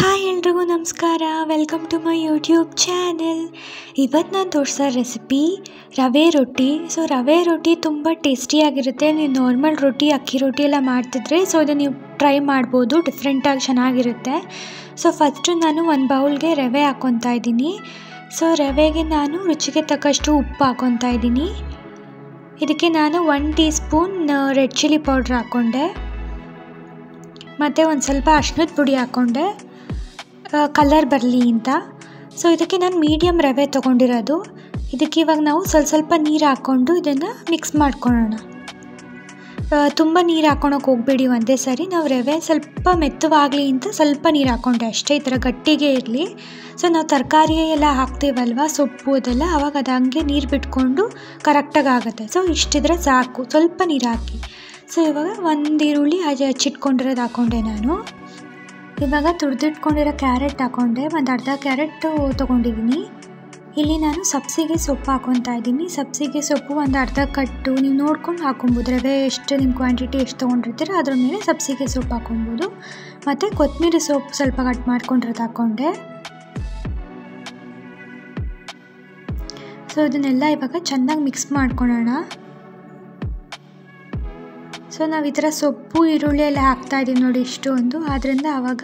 Hi ಎಲ್ರಿಗೂ ನಮಸ್ಕಾರ. Welcome to my YouTube channel ಇವತ್ತು ನಾನು ತೋರಿಸೋ ರೆಸಿಪಿ ರವೆ ರೊಟ್ಟಿ. ಸೊ ರವೆ ರೊಟ್ಟಿ ತುಂಬ ಟೇಸ್ಟಿಯಾಗಿರುತ್ತೆ ನೀವು ನಾರ್ಮಲ್ ರೊಟ್ಟಿ, ಅಕ್ಕಿ ರೊಟ್ಟಿ ಎಲ್ಲ ಮಾಡ್ತಿದ್ರೆ ಸೊ ಅದು ನೀವು ಟ್ರೈ ಮಾಡ್ಬೋದು. ಡಿಫ್ರೆಂಟಾಗಿ ಚೆನ್ನಾಗಿರುತ್ತೆ. ಸೊ ಫಸ್ಟು ನಾನು ಒಂದು ಬೌಲ್ಗೆ ರವೆ ಹಾಕ್ಕೊತಾ ಇದ್ದೀನಿ. ಸೊ ರವೆಗೆ ನಾನು ರುಚಿಗೆ ತಕ್ಕಷ್ಟು ಉಪ್ಪು ಹಾಕ್ಕೊತಾ ಇದ್ದೀನಿ. ಇದಕ್ಕೆ ನಾನು one teaspoon red chilli powder ಹಾಕ್ಕೊಂಡೆ ಮತ್ತು ಒಂದು ಸ್ವಲ್ಪ ಅಶ್ನದ ಪುಡಿ ಹಾಕ್ಕೊಂಡೆ ಕಲರ್ ಬರಲಿ ಅಂತ. ಸೊ ಇದಕ್ಕೆ ನಾನು ಮೀಡಿಯಮ್ ರವೆ ತೊಗೊಂಡಿರೋದು. ಇದಕ್ಕೆ ಇವಾಗ ನಾವು ಸ್ವಲ್ಪ ಸ್ವಲ್ಪ ನೀರು ಹಾಕ್ಕೊಂಡು ಇದನ್ನು ಮಿಕ್ಸ್ ಮಾಡ್ಕೊಳ್ಳೋಣ ತುಂಬ ನೀರು ಹಾಕ್ಕೊಳಕ್ಕೆ ಹೋಗಬೇಡಿ ಒಂದೇ ಸರಿ. ನಾವು ರವೆ ಸ್ವಲ್ಪ ಮೆತ್ತವಾಗಲಿ ಅಂತ ಸ್ವಲ್ಪ ನೀರು ಹಾಕ್ಕೊಂಡೆ ಅಷ್ಟೇ, ಈ ಥರ ಗಟ್ಟಿಗೆ ಇರಲಿ. ಸೊ ನಾವು ತರಕಾರಿ ಎಲ್ಲ ಹಾಕ್ತೀವಲ್ವ, ಸೊಪ್ಪು ಅದೆಲ್ಲ, ಅವಾಗ ಅದು ಹಂಗೆ ನೀರು ಬಿಟ್ಕೊಂಡು ಕರೆಕ್ಟಾಗಿ ಆಗುತ್ತೆ. ಸೊ ಇಷ್ಟಿದ್ರೆ ಸಾಕು. ಸ್ವಲ್ಪ ನೀರು ಹಾಕಿ. ಸೊ ಇವಾಗ ಒಂದು ಈರುಳ್ಳಿ, ಅದು ಹಚ್ಚಿಟ್ಕೊಂಡಿರೋದು ಹಾಕ್ಕೊಂಡೆ ನಾನು. ಇವಾಗ ತುರಿದಿಟ್ಕೊಂಡಿರೋ ಕ್ಯಾರೆಟ್ ಹಾಕ್ಕೊಂಡೆ ಒಂದು ಅರ್ಧ ಕ್ಯಾರೆಟ್ ತೊಗೊಂಡಿದ್ದೀನಿ ಇಲ್ಲಿ ನಾನು ಸಬ್ಸಿಗೆ ಸೊಪ್ಪು ಹಾಕೊತಾ ಇದ್ದೀನಿ. ಸಬ್ಸಿಗೆ ಸೊಪ್ಪು ಒಂದು ಅರ್ಧ ಕಟ್ಟು, ನೀವು ನೋಡ್ಕೊಂಡು ಹಾಕೊಬೋದು. ರವೆ ಎಷ್ಟು ನಿಮ್ಮ ಕ್ವಾಂಟಿಟಿ ಎಷ್ಟು ತೊಗೊಂಡಿರ್ತೀರೋ ಅದ್ರ ಮೇಲೆ ಸಬ್ಸಿಗೆ ಸೊಪ್ಪು ಹಾಕೊಬೋದು. ಮತ್ತು ಕೊತ್ತಂಬರಿ ಸೊಪ್ಪು ಸ್ವಲ್ಪ ಕಟ್ ಮಾಡ್ಕೊಂಡಿರೋದು ಹಾಕ್ಕೊಂಡೆ ಸೊ ಇದನ್ನೆಲ್ಲ ಇವಾಗ ಚೆನ್ನಾಗಿ ಮಿಕ್ಸ್ ಮಾಡ್ಕೊಳ್ಳೋಣ. ಸೊ ನಾವು ಈ ಥರ ಸೊಪ್ಪು, ಈರುಳ್ಳಿ ಎಲ್ಲ ಹಾಕ್ತಾ ಇದ್ದೀವಿ ನೋಡಿ ಇಷ್ಟೊಂದು. ಆದ್ದರಿಂದ ಆವಾಗ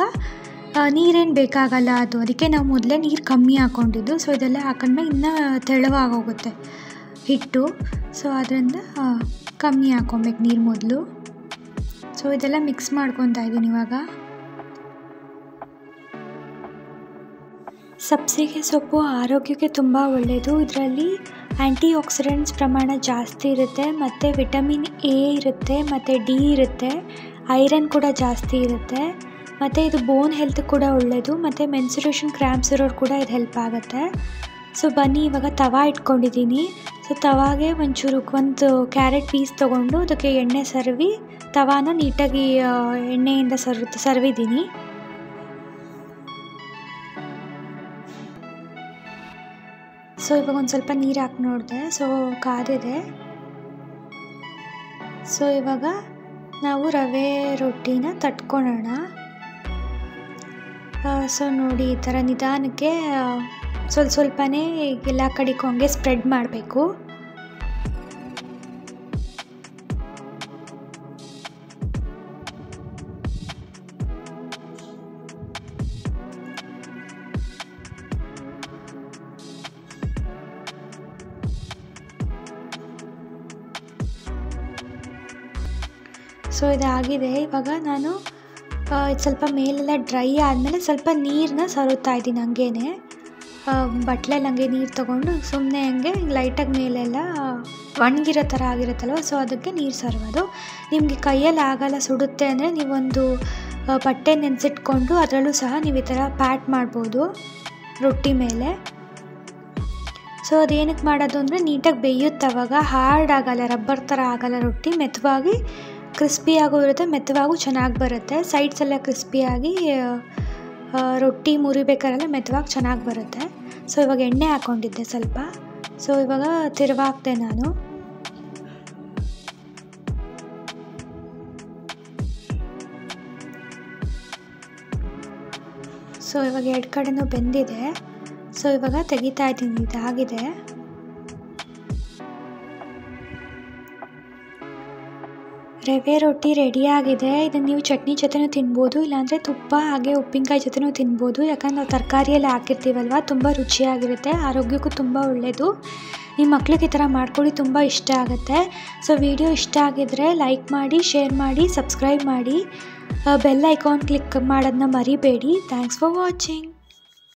ನೀರೇನು ಬೇಕಾಗಲ್ಲ ಅದು. ಅದಕ್ಕೆ ನಾವು ಮೊದಲೇ ನೀರು ಕಮ್ಮಿ ಹಾಕ್ಕೊಂಡಿದ್ದು ಸೊ ಇದೆಲ್ಲ ಹಾಕೊಂಡ್ಮೇಲೆ ಇನ್ನೂ ತೆಳುವಾಗೋಗುತ್ತೆ ಹಿಟ್ಟು. ಸೊ ಅದರಿಂದ ಕಮ್ಮಿ ಹಾಕ್ಕೊಬೇಕು ನೀರು ಮೊದಲು. ಸೊ ಇದೆಲ್ಲ ಮಿಕ್ಸ್ ಮಾಡ್ಕೊತಾ ಇದ್ದೀನಿ ಇವಾಗ. ಸಬ್ಸಿಗೆ ಸೊಪ್ಪು ಆರೋಗ್ಯಕ್ಕೆ ತುಂಬ ಒಳ್ಳೆಯದು ಇದರಲ್ಲಿ ಆ್ಯಂಟಿ ಆಕ್ಸಿಡೆಂಟ್ಸ್ ಪ್ರಮಾಣ ಜಾಸ್ತಿ ಇರುತ್ತೆ, ಮತ್ತು ವಿಟಮಿನ್ ಎ ಇರುತ್ತೆ, ಮತ್ತು ಡಿ ಇರುತ್ತೆ, ಐರನ್ ಕೂಡ ಜಾಸ್ತಿ ಇರುತ್ತೆ, ಮತ್ತು ಇದು ಬೋನ್ ಹೆಲ್ತ್ ಕೂಡ ಒಳ್ಳೆಯದು ಮತ್ತು ಮೆನ್ಸುರೇಷನ್ ಕ್ರ್ಯಾಂಪ್ಸ್ ಇರೋರು ಕೂಡ ಇದು ಹೆಲ್ಪ್ ಆಗುತ್ತೆ. ಸೊ ಬನ್ನಿ, ಇವಾಗ ತವಾ ಇಟ್ಕೊಂಡಿದ್ದೀನಿ. ಸೊ ತವಾಗೆ ಒಂಚೂರು ಒಂದು ಕ್ಯಾರೆಟ್ ಪೀಸ್ ತೊಗೊಂಡು ಅದಕ್ಕೆ ಎಣ್ಣೆ ಸರ್ವಿ, ತವಾನ ನೀಟಾಗಿ ಎಣ್ಣೆಯಿಂದ ಸರ್ ಸರ್ವಿದ್ದೀನಿ. ಸೊ ಇವಾಗ ಒಂದು ಸ್ವಲ್ಪ ನೀರು ಹಾಕಿ ನೋಡಿದೆ. ಸೊ ಕಾದಿದೆ ಸೊ ಇವಾಗ ನಾವು ರವೆ ರೊಟ್ಟಿನ ತಟ್ಕೊಳ್ಳೋಣ ಸೊ ನೋಡಿ ಈ ಥರ ನಿಧಾನಕ್ಕೆ ಸ್ವಲ್ಪ ಸ್ವಲ್ಪನೇ ಎಲ್ಲ ಕಡೆಗೂ ಹಂಗೆ ಸ್ಪ್ರೆಡ್ ಮಾಡಬೇಕು. ಸೊ ಇದಾಗಿದೆ. ಇವಾಗ ನಾನು ಸ್ವಲ್ಪ ಮೇಲೆಲ್ಲ ಡ್ರೈ ಆದಮೇಲೆ ಸ್ವಲ್ಪ ನೀರನ್ನ ಸರುತ್ತಾ ಇದ್ದೀನಿ ಹಂಗೇನೆ. ಬಟ್ಲಲ್ಲಿ ಹಂಗೆ ನೀರು ತೊಗೊಂಡು ಸುಮ್ಮನೆ ಹಂಗೆ ಲೈಟಾಗಿ ಮೇಲೆಲ್ಲ ಒಣಗಿರೋ ಥರ ಆಗಿರುತ್ತಲ್ವ ಸೊ ಅದಕ್ಕೆ ನೀರು ಸರ್ವೋದು. ನಿಮಗೆ ಕೈಯಲ್ಲಿ ಆಗಲ್ಲ ಸುಡುತ್ತೆ ಅಂದರೆ ನೀವೊಂದು ಬಟ್ಟೆ ನೆನೆಸಿಟ್ಕೊಂಡು ಅದರಲ್ಲೂ ಸಹ ನೀವು ಈ ಥರ ಪ್ಯಾಟ್ ಮಾಡ್ಬೋದು ರೊಟ್ಟಿ ಮೇಲೆ. ಸೊ ಅದೇನಕ್ಕೆ ಮಾಡೋದು ಅಂದರೆ ನೀಟಾಗಿ ಬೇಯುತ್ತೆ ಅವಾಗ ಹಾರ್ಡ್ ಆಗಲ್ಲ ರಬ್ಬರ್ ಥರ ಆಗಲ್ಲ ರೊಟ್ಟಿ, ಮೆತ್ತವಾಗಿ ಕ್ರಿಸ್ಪಿಯಾಗೂ ಇರುತ್ತೆ, ಮೆತ್ತವಾಗೂ ಚೆನ್ನಾಗಿ ಬರುತ್ತೆ. ಸೈಡ್ಸ್ ಎಲ್ಲ ಕ್ರಿಸ್ಪಿಯಾಗಿ ರೊಟ್ಟಿ ಮುರಿಬೇಕಾರೆಲ್ಲ ಮೆತ್ತವಾಗಿ ಚೆನ್ನಾಗಿ ಬರುತ್ತೆ. ಸೊ ಇವಾಗ ಎಣ್ಣೆ ಹಾಕ್ಕೊಂಡಿದ್ದೆ ಸ್ವಲ್ಪ. ಸೊ ಇವಾಗ ತಿರುವಾಕ್ದೆ ನಾನು. ಸೊ ಇವಾಗ ಎರಡು ಕಡೆನೂ ಬೆಂದಿದೆ. ಸೊ ಇವಾಗ ತೆಗಿತಾ ಇದ್ದೀನಿ, ಇದಾಗಿದೆ. ರವೆ ರೊಟ್ಟಿ ರೆಡಿಯಾಗಿದೆ ಇದನ್ನ ನೀವು ಚಟ್ನಿ ಜೊತೆನೂ ತಿನ್ಬೋದು, ಇಲ್ಲಾಂದರೆ ತುಪ್ಪ ಹಾಗೆ ಉಪ್ಪಿನಕಾಯಿ ಜೊತೆನೂ ತಿನ್ಬೋದು. ಯಾಕಂದ್ರೆ ನಾವು ತರಕಾರಿಯಲ್ಲಿ ಹಾಕಿರ್ತೀವಲ್ವ, ತುಂಬ ರುಚಿಯಾಗಿರುತ್ತೆ, ಆರೋಗ್ಯಕ್ಕೂ ತುಂಬ ಒಳ್ಳೆಯದು ನಿಮ್ಮ ಮಕ್ಳಿಗೆ ಈ ಥರ ಮಾಡ್ಕೊಳ್ಳಿ, ತುಂಬ ಇಷ್ಟ ಆಗುತ್ತೆ. ಸೊ, ವಿಡಿಯೋ ಇಷ್ಟ ಆಗಿದರೆ ಲೈಕ್ ಮಾಡಿ, ಶೇರ್ ಮಾಡಿ, ಸಬ್ಸ್ಕ್ರೈಬ್ ಮಾಡಿ. ಬೆಲ್ ಐಕಾನ್ ಕ್ಲಿಕ್ ಮಾಡೋದನ್ನ ಮರಿಬೇಡಿ. Thanks for watching.